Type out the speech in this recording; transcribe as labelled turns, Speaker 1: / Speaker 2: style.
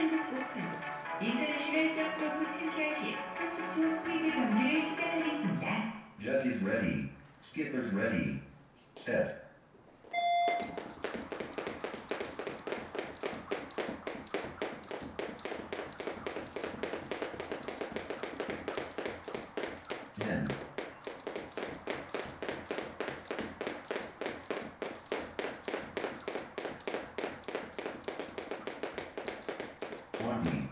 Speaker 1: 한국오픈 인터내셔널 점프로프 챔피언십 30초 스피드 경기를 시작하겠습니다.
Speaker 2: Jeffy's ready. Skipper's ready. Step. Ten. appointment